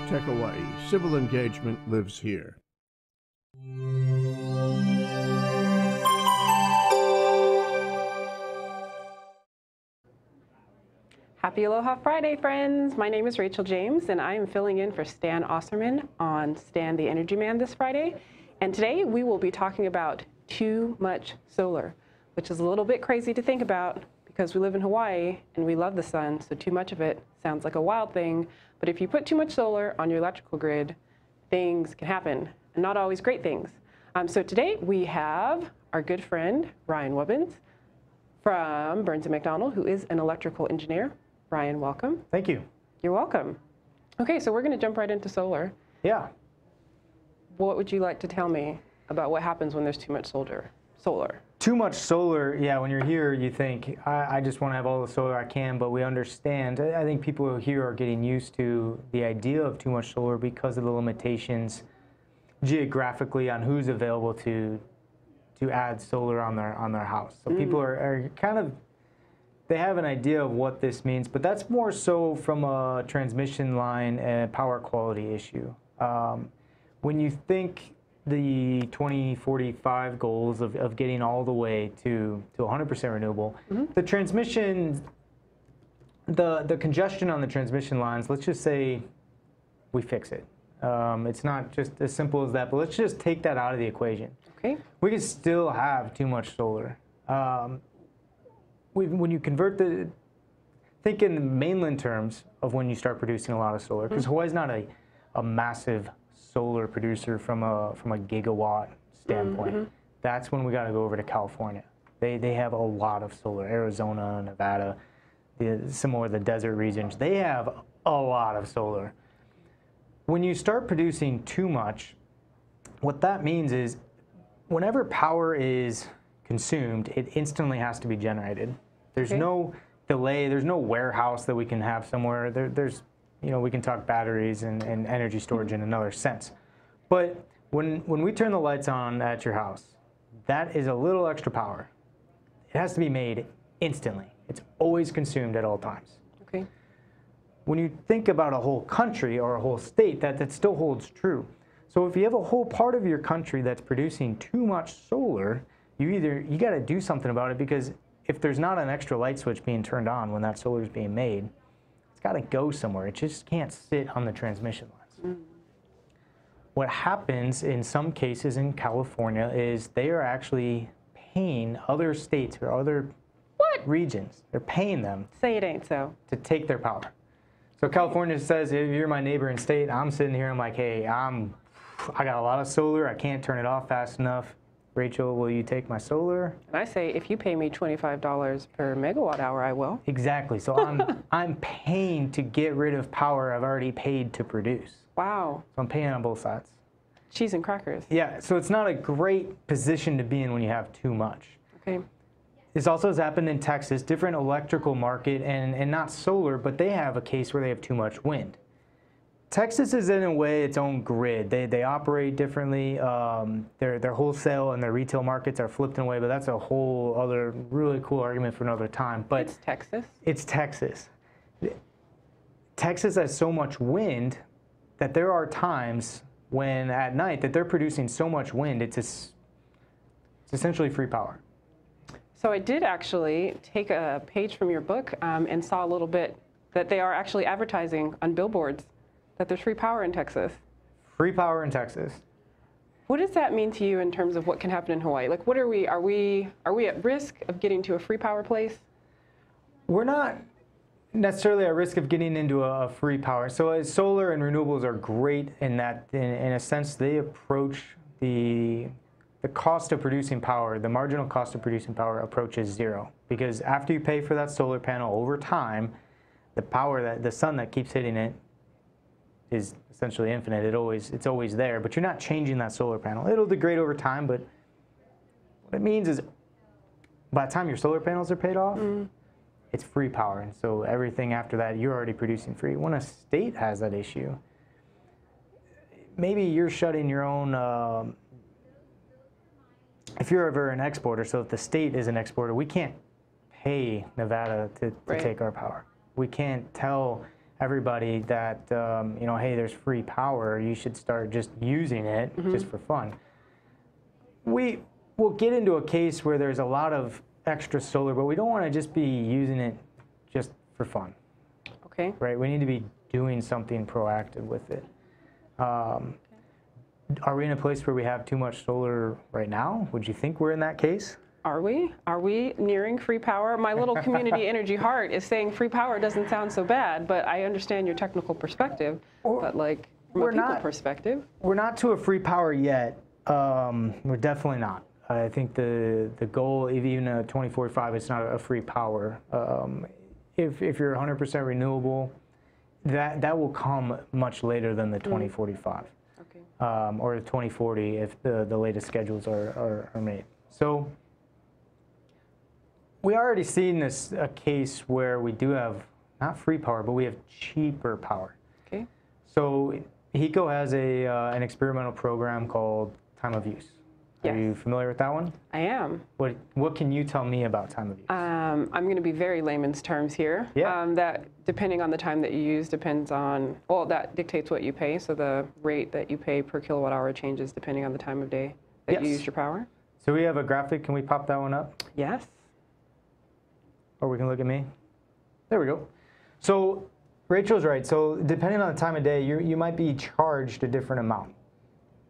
ThinkTech Hawaii. Civil engagement lives here. Happy Aloha Friday, friends. My name is Rachel James, and I am filling in for Stan Osserman on Stan the Energy Man this Friday. And today we will be talking about too much solar, which is a little bit crazy to think about because we live in Hawaii and we love the sun, so too much of it sounds like a wild thing. But if you put too much solar on your electrical grid, things can happen, and not always great things. Um, so today we have our good friend, Ryan Wubbens from Burns & McDonnell, who is an electrical engineer. Ryan, welcome. Thank you. You're welcome. Okay, so we're going to jump right into solar. Yeah. What would you like to tell me about what happens when there's too much solar? Solar. Too much solar, yeah, when you're here, you think, I, I just want to have all the solar I can, but we understand. I, I think people here are getting used to the idea of too much solar because of the limitations geographically on who's available to to add solar on their on their house. So mm. people are, are kind of they have an idea of what this means, but that's more so from a transmission line and power quality issue. Um, when you think the 2045 goals of, of getting all the way to, to 100% renewable, mm-hmm. the transmission, the, the congestion on the transmission lines, let's just say we fix it. Um, it's not just as simple as that, but let's just take that out of the equation. Okay. We can still have too much solar. Um, when you convert the, think in the mainland terms of when you start producing a lot of solar, because mm-hmm. Hawaii's not a, a massive solar producer from a from a gigawatt standpoint. Mm-hmm. That's when we got to go over to California. They they have a lot of solar. Arizona, Nevada, the, similar the desert regions. They have a lot of solar. When you start producing too much, what that means is whenever power is consumed, it instantly has to be generated. There's okay. no delay. There's no warehouse that we can have somewhere. There, there's, you know, we can talk batteries and, and energy storage in another sense. But when, when we turn the lights on at your house, that is a little extra power. It has to be made instantly. It's always consumed at all times. Okay. When you think about a whole country or a whole state, that, that still holds true. So if you have a whole part of your country that's producing too much solar, you either you got to do something about it because if there's not an extra light switch being turned on when that solar is being made, it's got to go somewhere. It just can't sit on the transmission lines. Mm. What happens in some cases in California is they are actually paying other states or other what? regions. They're paying them. Say it ain't so. To take their power. So California says, if you're my neighboring state, I'm sitting here, I'm like, hey, I'm, I got a lot of solar, I can't turn it off fast enough. Rachel, will you take my solar? And I say, if you pay me $25 per megawatt hour, I will. Exactly. So I'm, I'm paying to get rid of power I've already paid to produce. Wow. So I'm paying on both sides. Cheese and crackers. Yeah, so it's not a great position to be in when you have too much. Okay. This also has happened in Texas, different electrical market, and, and not solar, but they have a case where they have too much wind. Texas is in a way its own grid. They, they operate differently. Um, their, their wholesale and their retail markets are flipped in a way, but that's a whole other really cool argument for another time. But it's Texas. It's Texas. Texas has so much wind that there are times when at night that they're producing so much wind, it's, a, it's essentially free power. So I did actually take a page from your book um, and saw a little bit that they are actually advertising on billboards that there's free power in Texas. Free power in Texas. What does that mean to you in terms of what can happen in Hawaii? Like, what are we? Are we are we at risk of getting to a free power place? We're not necessarily at risk of getting into a, free power. So uh, solar and renewables are great in that, in, in a sense, they approach the the cost of producing power, the marginal cost of producing power approaches zero because after you pay for that solar panel over time, the power that the sun that keeps hitting it is essentially infinite. It always it's always there, but you're not changing that solar panel. It'll degrade over time, but what it means is by the time your solar panels are paid off, mm. it's free power, and so everything after that you're already producing free. When a state has that issue, maybe you're shutting your own. Um, if you're ever an exporter, so if the state is an exporter, we can't pay Nevada to, to right. take our power. We can't tell everybody that um, you know, hey, there's free power. You should start just using it just for fun. We will get into a case where there's a lot of extra solar, but we don't want to just be using it just for fun, Okay. right? We need to be doing something proactive with it. Um, are we in a place where we have too much solar right now? Would you think we're in that case? Are we? Are we nearing free power? My little community energy heart is saying free power doesn't sound so bad, but I understand your technical perspective. but like from we're people not- perspective, We're not to a free power yet. Um, we're definitely not. I think the the goal, if even a 2045, it's not a free power. Um, if if you're 100% renewable, that that will come much later than the 2045 okay. um, or the 2040 if the, the latest schedules are, are, are made. So we already seen this a case where we do have not free power, but we have cheaper power. Okay. So HECO has a uh, an experimental program called Time of Use. Yes. Are you familiar with that one? I am. What what can you tell me about time of use? Um, I'm going to be very layman's terms here. Yeah. Um, that depending on the time that you use depends on, well, that dictates what you pay. So the rate that you pay per kilowatt hour changes depending on the time of day that you use your power. so we have a graphic. Can we pop that one up? Yes. Or we can look at me. There we go. So Rachel's right. So depending on the time of day, you, you might be charged a different amount.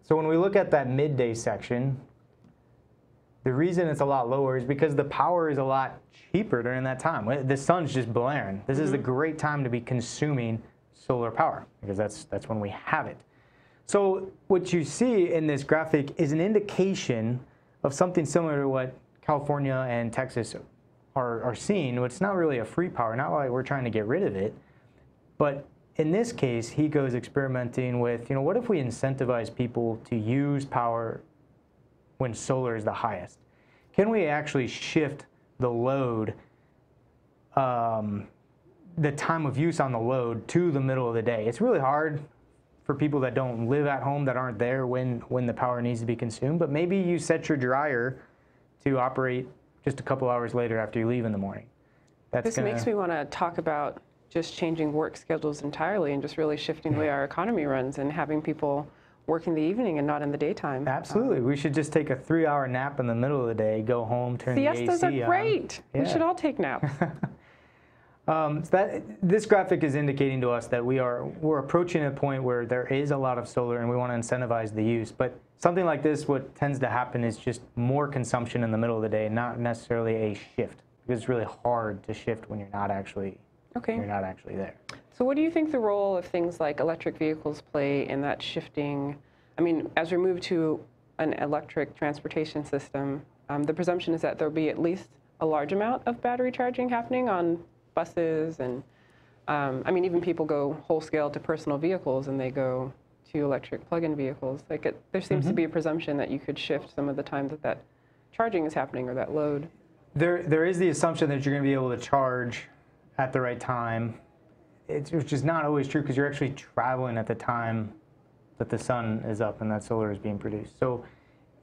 So when we look at that midday section, the reason it's a lot lower is because the power is a lot cheaper during that time. The sun's just blaring. This is the mm-hmm. great time to be consuming solar power because that's that's when we have it. So what you see in this graphic is an indication of something similar to what California and Texas are, are seeing. It's not really a free power, not like we're trying to get rid of it. But in this case, HECO's experimenting with, you know, what if we incentivize people to use power when solar is the highest? Can we actually shift the load, um, the time of use on the load to the middle of the day? It's really hard for people that don't live at home that aren't there when, when the power needs to be consumed. But maybe you set your dryer to operate just a couple hours later after you leave in the morning. That's This gonna, makes me want to talk about just changing work schedules entirely and just really shifting the way our economy runs and having people work in the evening and not in the daytime. Absolutely. Um, we should just take a three hour nap in the middle of the day, go home, turn Siestas the are AC great. We Yeah. should all take naps. Um, so that, this graphic is indicating to us that we are we're approaching a point where there is a lot of solar and we want to incentivize the use. But something like this, what tends to happen is just more consumption in the middle of the day, not necessarily a shift. Because it's really hard to shift when you're not actually Okay. you're not actually there. So, what do you think the role of things like electric vehicles play in that shifting? I mean, as we move to an electric transportation system, um, the presumption is that there'll be at least a large amount of battery charging happening on buses and, um, I mean, even people go whole scale to personal vehicles and they go to electric plug-in vehicles. Like, it, there seems to be a presumption that you could shift some of the time that that charging is happening or that load. There, there is the assumption that you're going to be able to charge at the right time, it's, which is not always true because you're actually traveling at the time that the sun is up and that solar is being produced. So,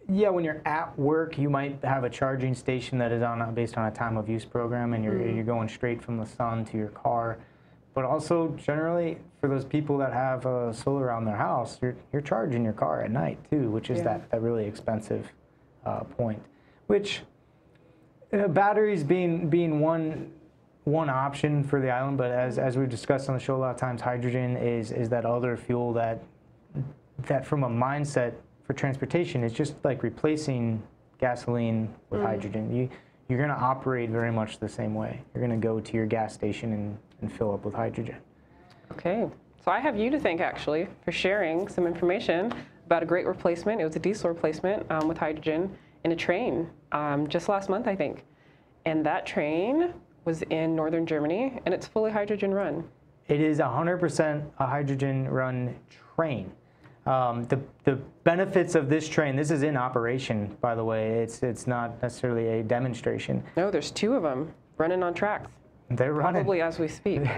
yeah, when you're at work, you might have a charging station that is on a- based on a time of use program, and you're you're going straight from the sun to your car. But also, generally, for those people that have uh, solar around their house, you're you're charging your car at night too, which is Yeah. that that really expensive uh, point, which uh, batteries being being one one option for the island, but as as we've discussed on the show a lot of times, hydrogen is is that other fuel that that from a mindset for transportation is just like replacing gasoline with hydrogen. You you're going to operate very much the same way. You're going to go to your gas station and, and fill up with hydrogen. Okay, so I have you to thank actually for sharing some information about a great replacement. It was a diesel replacement um, with hydrogen in a train um, just last month, I think. And that train was in northern Germany and it's fully hydrogen run. It is 100% a hydrogen run train. Um, the, the benefits of this train, this is in operation, by the way. It's, it's not necessarily a demonstration. No, there's two of them running on tracks, They're running. probably as we speak.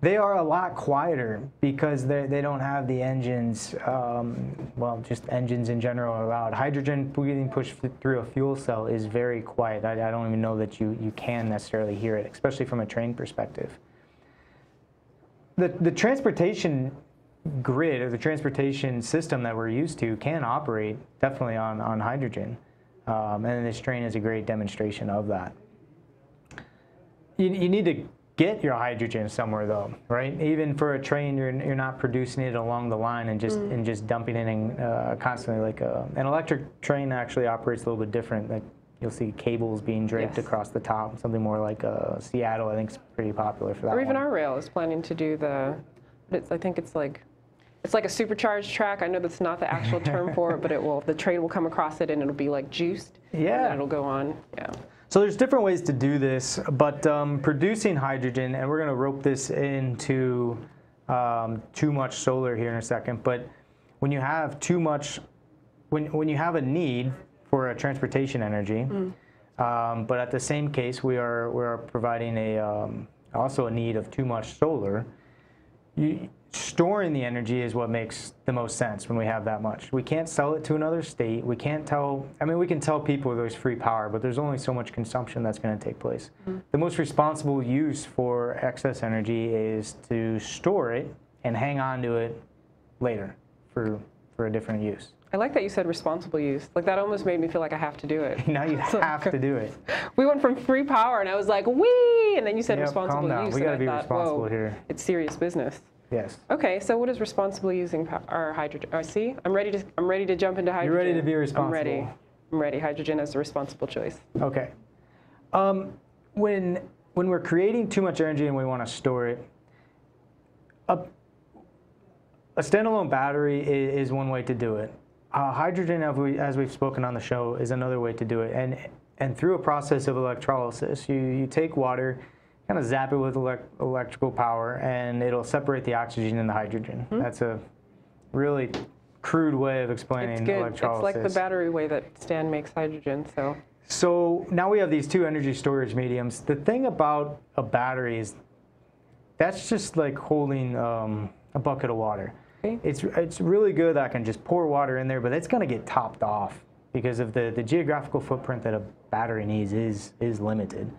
They are a lot quieter because they they don't have the engines. Um, well, just engines in general are loud. Hydrogen being pushed through a fuel cell is very quiet. I, I don't even know that you you can necessarily hear it, especially from a train perspective. the, the transportation grid or the transportation system that we're used to can operate definitely on, on hydrogen. Um, and this train is a great demonstration of that. You, you need to get your hydrogen somewhere though, right? Even for a train, you're, you're not producing it along the line and just and just dumping it in uh, constantly. Like a, an electric train actually operates a little bit different. Like you'll see cables being draped Yes. across the top. Something more like uh, Seattle, I think, is pretty popular for that. Or even one. our rail is planning to do the, it's, I think it's like, it's like a supercharged track. I know that's not the actual term for it, but it will, the train will come across it and it'll be like juiced. Yeah. then it'll go on, yeah. So there's different ways to do this, but um, producing hydrogen, and we're going to rope this into um, too much solar here in a second. But when you have too much, when when you have a need for a transportation energy, um, but at the same case we are we are providing a um, also a need of too much solar. You, storing the energy is what makes the most sense when we have that much. We can't sell it to another state. We can't tell, I mean, we can tell people there's free power, but there's only so much consumption that's going to take place. Mm-hmm. The most responsible use for excess energy is to store it and hang on to it later for, for a different use. I like that you said responsible use. Like that almost made me feel like I have to do it. Now you have to do it. We went from free power and I was like, wee, and then you said Yep, responsible use. We and gotta I be thought, responsible here. It's serious business. Yes. Okay, so what is responsible using our hydrogen? Oh, see, I'm ready to. I'm ready to jump into hydrogen. You're ready to be responsible. I'm ready. I'm ready. Hydrogen as a responsible choice. Okay. Um, when when we're creating too much energy and we want to store it, a, a standalone battery is, is one way to do it. Uh, hydrogen, as, we, as we've spoken on the show, is another way to do it. And and through a process of electrolysis, you, you take water, kind of zap it with elec electrical power, and it'll separate the oxygen and the hydrogen. That's a really crude way of explaining Hmm? It's good. electrolysis. It's like the battery way that Stan makes hydrogen. So So now we have these two energy storage mediums. The thing about a battery is that's just like holding um, a bucket of water. Okay. It's, it's really good that I can just pour water in there, but it's going to get topped off because of the, the geographical footprint that a battery needs is, is limited.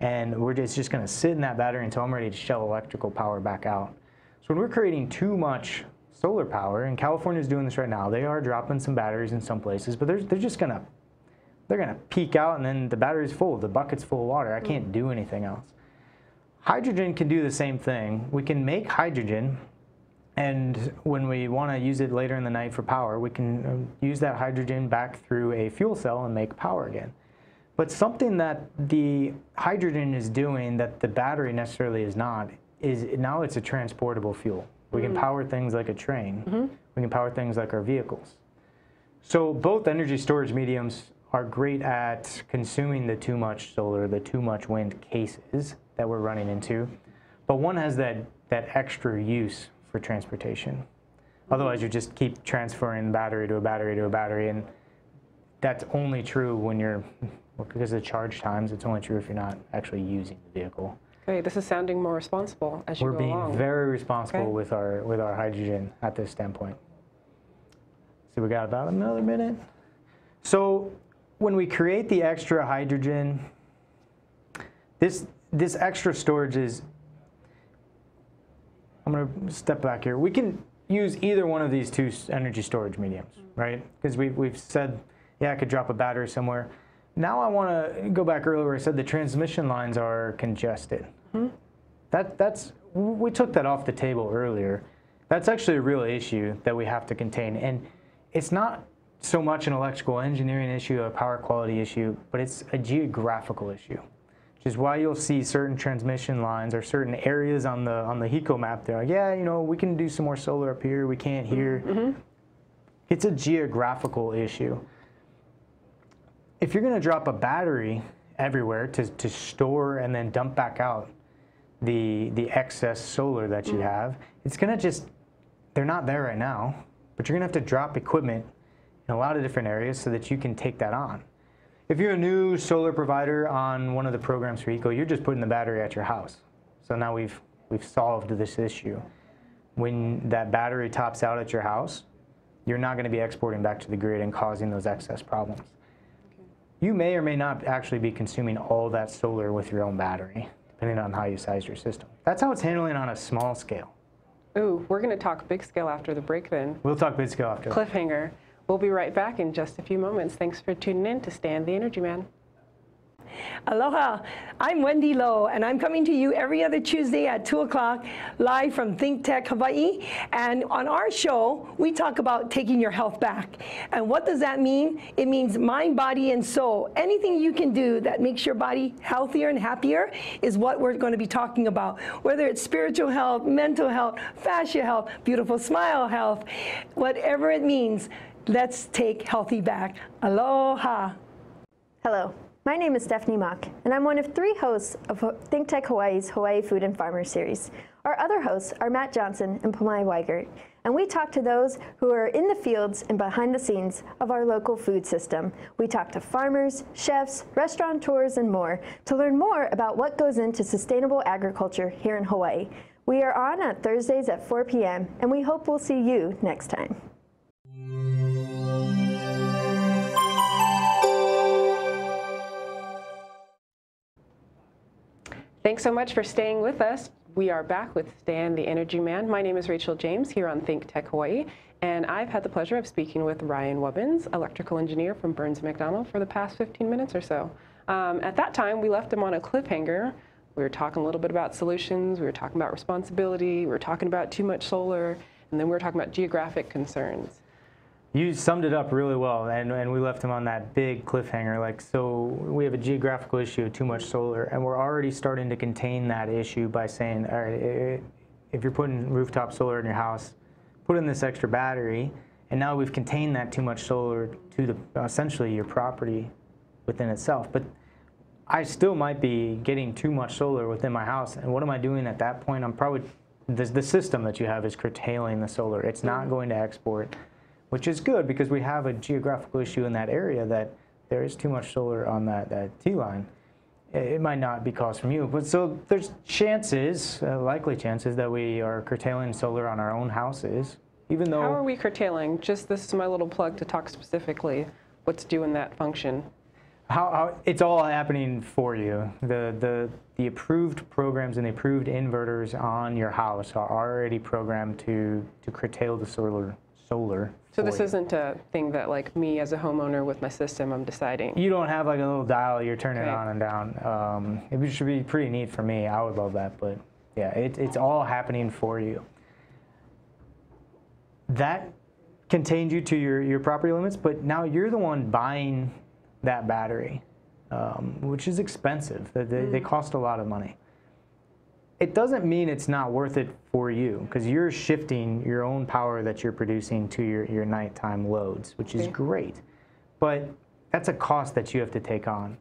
And we're just, just going to sit in that battery until I'm ready to shell electrical power back out. So when we're creating too much solar power, and California's doing this right now, they are dropping some batteries in some places, but they're, they're just going to they're going to peak out and then the battery's full, the bucket's full of water. I can't do anything else. Hydrogen can do the same thing. We can make hydrogen, and when we want to use it later in the night for power, we can um, use that hydrogen back through a fuel cell and make power again. But something that the hydrogen is doing that the battery necessarily is not is now it's a transportable fuel. We can mm. power things like a train. Mm-hmm. We can power things like our vehicles. So both energy storage mediums are great at consuming the too much solar, the too much wind cases that we're running into, but one has that, that extra use for transportation. Mm-hmm. Otherwise, you just keep transferring battery to a battery to a battery, and that's only true when you're, well, because of the charge times, it's only true if you're not actually using the vehicle. okay, this is sounding more responsible as you We're go being along. very responsible Okay. with our with our hydrogen at this standpoint. See, we got about another minute. So when we create the extra hydrogen, this this extra storage is. I'm gonna step back here. We can use either one of these two energy storage mediums, right? Because we we've said, yeah, I could drop a battery somewhere. Now I want to go back earlier where I said the transmission lines are congested. Hmm? That, that's, we took that off the table earlier. That's actually a real issue that we have to contain. And it's not so much an electrical engineering issue, a power quality issue, but it's a geographical issue, which is why you'll see certain transmission lines or certain areas on the, on the HECO map. They're like, yeah, you know, we can do some more solar up here. We can't here. Mm-hmm. Mm-hmm. It's a geographical issue. If you're going to drop a battery everywhere to, to store and then dump back out, the the excess solar that you mm. have, it's gonna just they're not there right now, but you're gonna have to drop equipment in a lot of different areas so that you can take that on. If you're a new solar provider on one of the programs for HECO, you're just putting the battery at your house. So now we've we've solved this issue. When that battery tops out at your house, you're not going to be exporting back to the grid and causing those excess problems. You may or may not actually be consuming all that solar with your own battery, depending on how you size your system. that's how it's handling on a small scale. Ooh, we're going to talk big scale after the break then. We'll talk big scale after. that. Cliffhanger. We'll be right back in just a few moments. Thanks for tuning in to Stan the Energy Man. Aloha, I'm Wendy Lowe, and I'm coming to you every other Tuesday at 2 o'clock live from Think Tech Hawaii. And on our show, we talk about taking your health back. And what does that mean? It means mind, body, and soul. Anything you can do that makes your body healthier and happier is what we're going to be talking about. Whether it's spiritual health, mental health, fascia health, beautiful smile health, whatever it means, let's take healthy back. Aloha. Hello, my name is Stephanie Mock, and I'm one of three hosts of Think Tech Hawaii's Hawaii Food and Farmer series. Our other hosts are Matt Johnson and Pomai Weigert, and we talk to those who are in the fields and behind the scenes of our local food system. We talk to farmers, chefs, restaurateurs, and more to learn more about what goes into sustainable agriculture here in Hawaii. We are on at Thursdays at 4 p.m., and we hope we'll see you next time. Thanks so much for staying with us. We are back with Stan the Energy Man. My name is Rachel James here on Think Tech Hawaii, and I've had the pleasure of speaking with Ryan Wubbens, electrical engineer from Burns McDonnell, for the past 15 minutes or so. Um, at that time, we left him on a cliffhanger. We were talking a little bit about solutions, we were talking about responsibility, we were talking about too much solar, and then we were talking about geographic concerns. You summed it up really well, and, and we left him on that big cliffhanger. Like, so we have a geographical issue of too much solar, and we're already starting to contain that issue by saying, all right, if you're putting rooftop solar in your house, put in this extra battery, and now we've contained that too much solar to the essentially your property within itself. But I still might be getting too much solar within my house, and what am I doing at that point? I'm probably the, the system that you have is curtailing the solar. It's not mm-hmm. going to export which is good because we have a geographical issue in that area that there is too much solar on that, that T line. It might not be caused from you, but so there's chances, uh, likely chances, that we are curtailing solar on our own houses, even though. How are we curtailing? Just this is my little plug to talk specifically what's doing that function. How, how, it's all happening for you. The, the, the approved programs and the approved inverters on your house are already programmed to, to curtail the solar. Solar So this you. isn't a thing that like me as a homeowner with my system, I'm deciding. You don't have like a little dial you're turning Okay. on and down. Um, it should be pretty neat for me. I would love that, but yeah, it, it's all happening for you. That contained you to your, your property limits, but now you're the one buying that battery, um, which is expensive. They, they, they cost a lot of money. It doesn't mean it's not worth it for you because you're shifting your own power that you're producing to your, your nighttime loads, which is Okay. great. But that's a cost that you have to take on.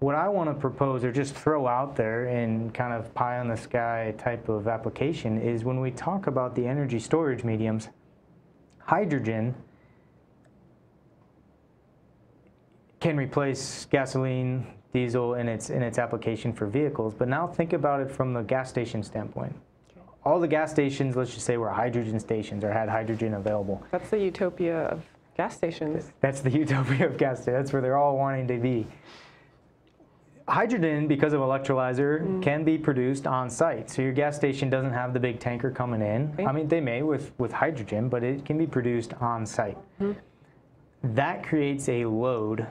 What I want to propose or just throw out there in kind of pie in the sky type of application is when we talk about the energy storage mediums, hydrogen can replace gasoline, diesel in its in its application for vehicles. But now think about it from the gas station standpoint. All the gas stations, let's just say, were hydrogen stations or had hydrogen available. That's the utopia of gas stations. That's the utopia of gas stations. That's where they're all wanting to be. Hydrogen, because of electrolyzer, mm. can be produced on site. So your gas station doesn't have the big tanker coming in. Okay. I mean, they may with, with hydrogen, but it can be produced on site. Mm-hmm. That creates a load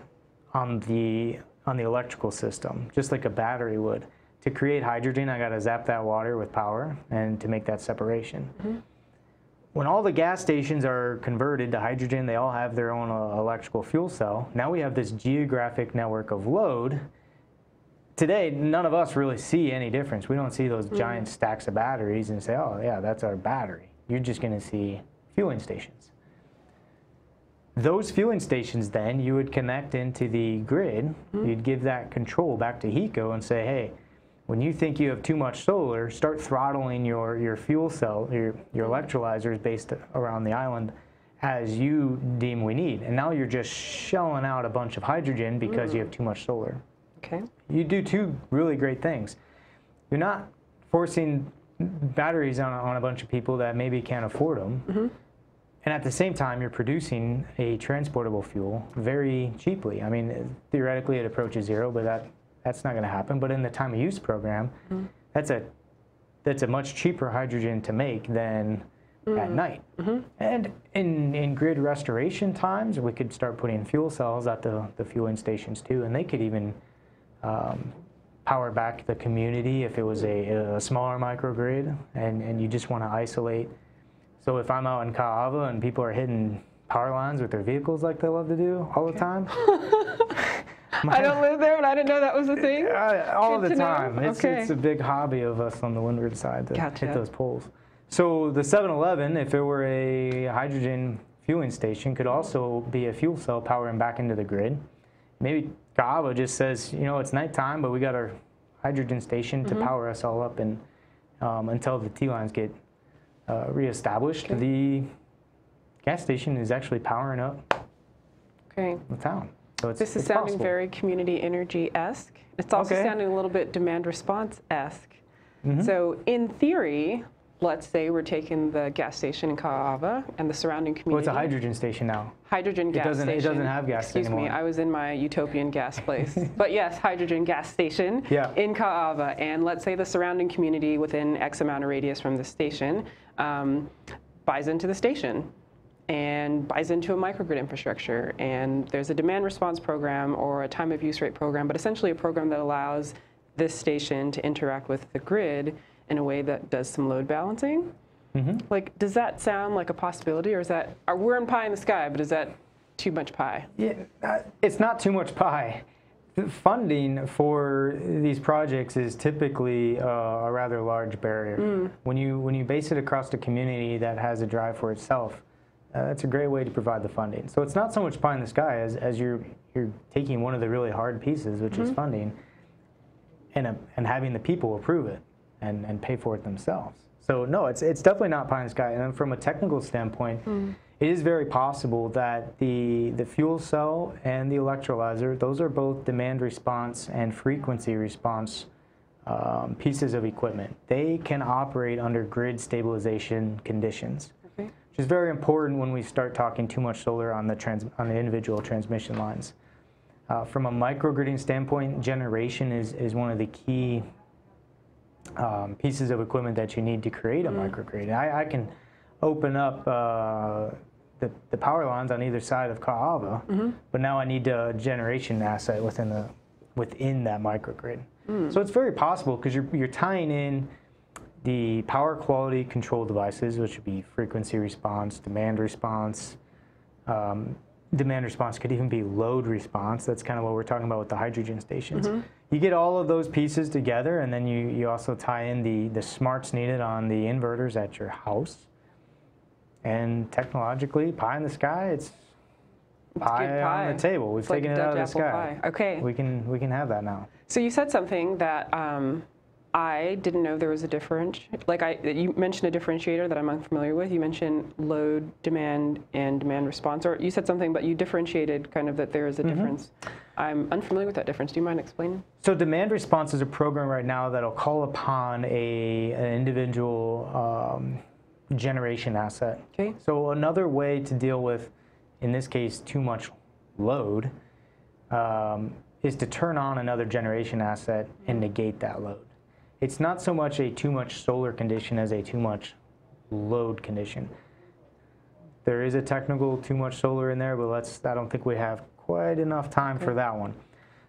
on the on the electrical system, just like a battery would. To create hydrogen, I got to zap that water with power and to make that separation when all the gas stations are converted to hydrogen, they all have their own uh, electrical fuel cell. Now we have this geographic network of load. Today, none of us really see any difference. We don't see those giant stacks of batteries and say, oh, yeah, that's our battery. You're just going to see fueling stations. Those fueling stations, then, you would connect into the grid. Hmm. You'd give that control back to HECO and say, hey, when you think you have too much solar, start throttling your, your fuel cell, your, your hmm. electrolyzers based around the island as you deem we need. And now you're just shelling out a bunch of hydrogen because you hmm. have too much solar. Okay. You do two really great things. You're not forcing batteries on, on a bunch of people that maybe can't afford them. Mm-hmm. And at the same time, you're producing a transportable fuel very cheaply. I mean, theoretically, it approaches zero, but that, that's not going to happen. But in the time of use program, mm-hmm. that's a that's a much cheaper hydrogen to make than at mm-hmm. night. Mm-hmm. And in, in grid restoration times, we could start putting fuel cells at the, the fueling stations too, and they could even um, power back the community if it was a, a smaller microgrid and, and you just want to isolate. So if I'm out in Kaaawa and people are hitting power lines with their vehicles like they love to do all the time, I don't live there, but I didn't know that was a thing. uh, all Good the time. It's, Okay. it's a big hobby of us on the windward side to Gotcha. hit those poles. So the 7-Eleven, if it were a hydrogen fueling station, could also be a fuel cell powering back into the grid. Maybe Kaaawa just says, you know, it's nighttime, but we got our hydrogen station to power us all up, and um, until the T lines get uh, reestablished, the gas station is actually powering up Okay. the town. So it's, This is sounding possible. very community energy-esque. It's also Okay. sounding a little bit demand response-esque. Mm-hmm. So in theory, let's say we're taking the gas station in Kaaawa and the surrounding community. Well, it's a hydrogen station now. hydrogen gas doesn't- it doesn't have gas Excuse me. I was in my utopian gas place. but yes, hydrogen gas station Yeah. in Kaaawa. And let's say the surrounding community within X amount of radius from the station um, buys into the station and buys into a microgrid infrastructure. And there's a demand response program or a time of use rate program, but essentially a program that allows this station to interact with the grid in a way that does some load balancing. Like, does that sound like a possibility, or is that, or we're in pie in the sky, but is that too much pie? Yeah, uh, it's not too much pie. The funding for these projects is typically uh, a rather large barrier. When you when you base it across a community that has a drive for itself, uh, that's a great way to provide the funding. So it's not so much pie in the sky as, as you're you're taking one of the really hard pieces, which is funding, and uh, and having the people approve it and, and pay for it themselves. So no, it's it's definitely not pie in the sky. And then from a technical standpoint, it is very possible that the the fuel cell and the electrolyzer, those are both demand response and frequency response um, pieces of equipment. They can operate under grid stabilization conditions Okay. which is very important when we start talking too much solar on the trans, on the individual transmission lines. Uh, from a microgridding standpoint, generation is, is one of the key um, pieces of equipment that you need to create a microgrid. I, I can open up uh, the, the power lines on either side of Kaaawa, but now I need a generation asset within the within that microgrid. So it's very possible because you're, you're tying in the power quality control devices, which would be frequency response, demand response. Um, demand response could even be load response. That's kind of what we're talking about with the hydrogen stations. You get all of those pieces together, and then you, you also tie in the, the smarts needed on the inverters at your house. And technologically, pie in the sky, it's pie, good on the table. We've It's like taken it out of the sky. pie. Okay. We can, we can have that now. So you said something that um, I didn't know there was a difference. Like I, you mentioned a differentiator that I'm unfamiliar with. You mentioned load demand and demand response, or you said something, but you differentiated kind of that there is a difference. I'm unfamiliar with that difference. Do you mind explaining? So demand response is a program right now that'll call upon a an individual um, generation asset. Okay. So another way to deal with, in this case, too much load, um, is to turn on another generation asset and negate that load. It's not so much a too much solar condition as a too much load condition. There is a technical too much solar in there, but let's. I don't think we have quite enough time for that one.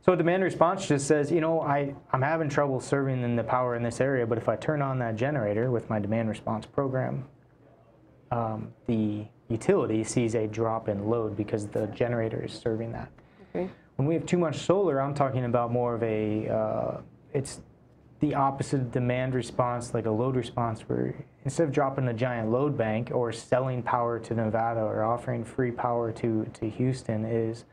So demand response just says, you know, I, I'm having trouble serving in the power in this area, but if I turn on that generator with my demand response program, um, the utility sees a drop in load because the generator is serving that. Okay. When we have too much solar, I'm talking about more of a, uh, it's the opposite of demand response, like a load response, where instead of dropping a giant load bank or selling power to Nevada or offering free power to, to Houston, is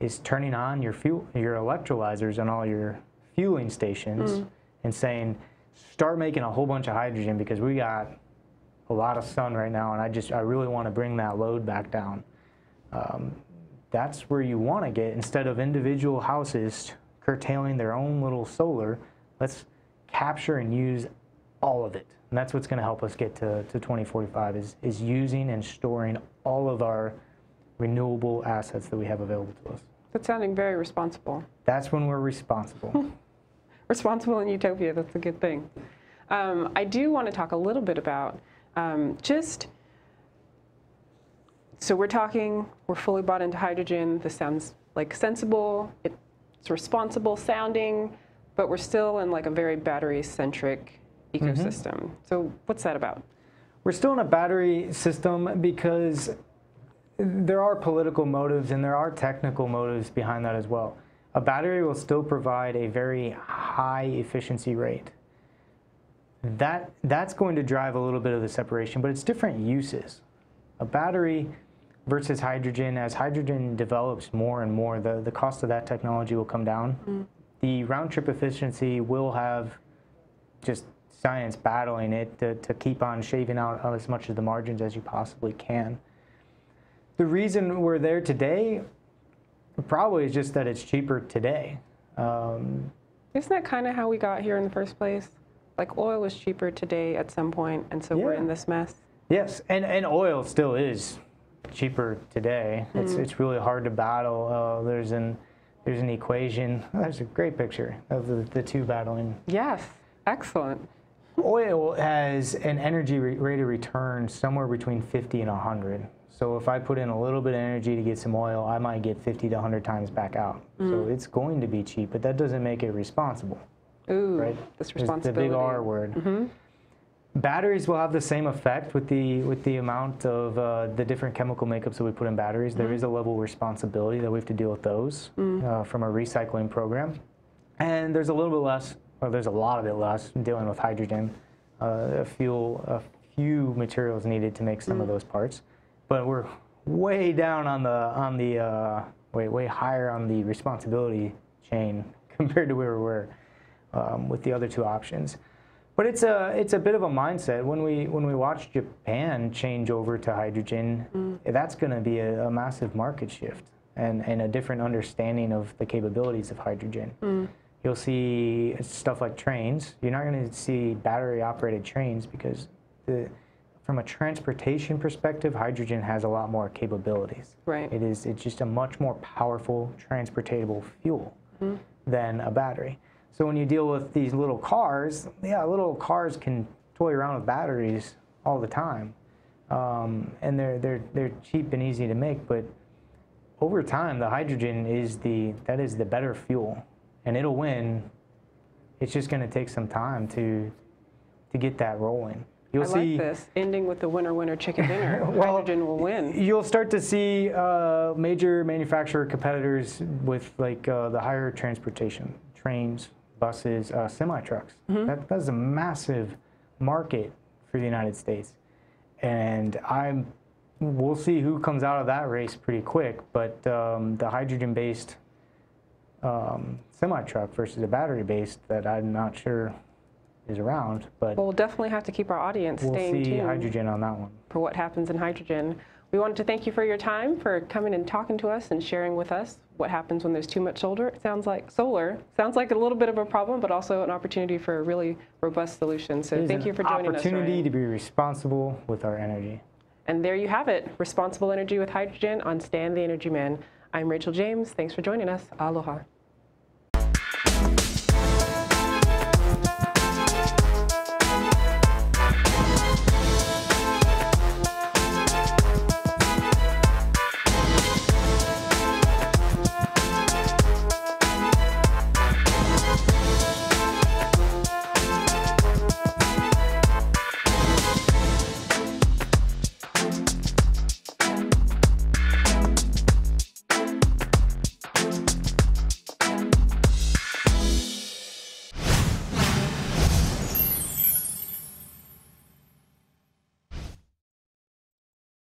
is turning on your fuel, your electrolyzers and all your fueling stations and saying, start making a whole bunch of hydrogen because we got a lot of sun right now, and I just I really want to bring that load back down. Um, that's where you want to get instead of individual houses curtailing their own little solar. Let's capture and use all of it, and that's what's going to help us get to, to 2045 is is using and storing all of our renewable assets that we have available to us. That's sounding very responsible. That's when we're responsible. Responsible in utopia. That's a good thing. Um, I do want to talk a little bit about um, just. So we're talking, we're fully bought into hydrogen. This sounds like sensible. It's responsible sounding, but we're still in like a very battery-centric mm-hmm. ecosystem. So what's that about? We're still in a battery system because there are political motives and there are technical motives behind that as well. A battery will still provide a very high efficiency rate. That, that's going to drive a little bit of the separation, but it's different uses. A battery versus hydrogen, as hydrogen develops more and more, the, the cost of that technology will come down. Mm. The round trip efficiency will have just science battling it to, to keep on shaving out as much of the margins as you possibly can. The reason we're there today probably is just that it's cheaper today. Um, Isn't that kind of how we got here in the first place? Like oil was cheaper today at some point, and so we're in this mess. yes, and, and oil still is cheaper today. It's, Mm. it's really hard to battle. Uh, there's an there's an equation. There's a great picture of the, the two battling. Yes, excellent. Oil has an energy rate of return somewhere between 50 and 100. So if I put in a little bit of energy to get some oil, I might get 50 to 100 times back out. So mm. it's going to be cheap, but that doesn't make it responsible, Ooh, right? this It's the big R word. Mm-hmm. Batteries will have the same effect with the with the amount of uh, the different chemical makeups that we put in batteries. There is a level of responsibility that we have to deal with those uh, from a recycling program, and there's a little bit less, or there's a lot of it less dealing with hydrogen. Uh, a fuel, a few materials needed to make some of those parts, but we're way down on the on the uh, way way higher on the responsibility chain compared to where we were um, with the other two options. But it's a it's a bit of a mindset when we when we watch Japan change over to hydrogen. Mm. That's going to be a, a massive market shift and, and a different understanding of the capabilities of hydrogen. Mm. You'll see stuff like trains. You're not going to see battery operated trains because the from a transportation perspective, hydrogen has a lot more capabilities. Right. It is it's just a much more powerful transportable fuel mm. than a battery. So when you deal with these little cars, yeah, little cars can toy around with batteries all the time, um, and they're they're they're cheap and easy to make. But over time, the hydrogen is the that is the better fuel, and it'll win. It's just going to take some time to to get that rolling. You'll I see like this ending with the winner winner chicken dinner. Well, Hydrogen will win. You'll start to see uh, major manufacturer competitors with like uh, the higher transportation, trains, buses, uh, semi trucks. That, that's a massive market for the United States, and I'm. We'll see who comes out of that race pretty quick. But um, the hydrogen-based um, semi truck versus a battery-based, that I'm not sure is around. But Well, we'll definitely have to keep our audience we'll staying see tuned hydrogen on that one. for what happens in hydrogen. We wanted to thank you for your time, for coming and talking to us and sharing with us what happens when there's too much solar. It sounds like solar sounds like a little bit of a problem, but also an opportunity for a really robust solution. So thank you for joining us. Opportunity to be responsible with our energy. And there you have it, responsible energy with hydrogen on Stan the Energy Man. I'm Rachel James. Thanks for joining us. Aloha.